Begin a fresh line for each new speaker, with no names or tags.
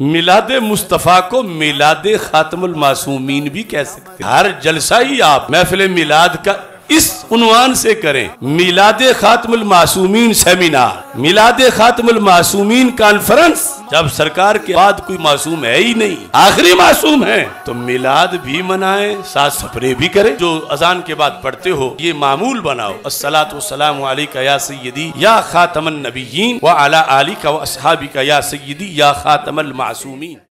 मिलाद मुस्तफ़ा को मिलाद खातमुल मासूमीन भी कह सकते हैं। हर जलसा ही आप महफिल मिलाद का इस उनवान से करें। मिलाद खातमुल मासूमीन सेमिनार, मिलाद खातमुल मासूमीन कॉन्फ्रेंस। जब सरकार के बाद कोई मासूम है ही नहीं, आखिरी मासूम है तो मिलाद भी मनाए, साथ सफरे भी करे। जो अजान के बाद पढ़ते हो, ये मामूल बनाओ। असलात वसलाम का या सैदी या खातमन नबीन व अला आली का असहाबी का या सैदी या खातमल मासूमीन।